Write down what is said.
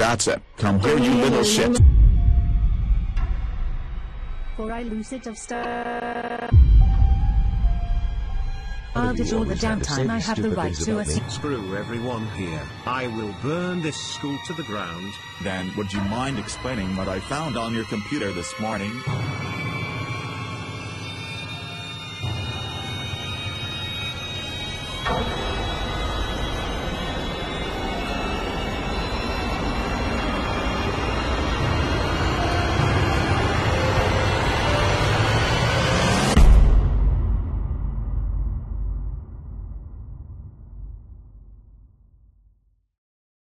That's it. Come here, you little shit. For I lose it of stir. I'll do all the downtime. I have the right to? Screw everyone here. I will burn this school to the ground. Then would you mind explaining what I found on your computer this morning?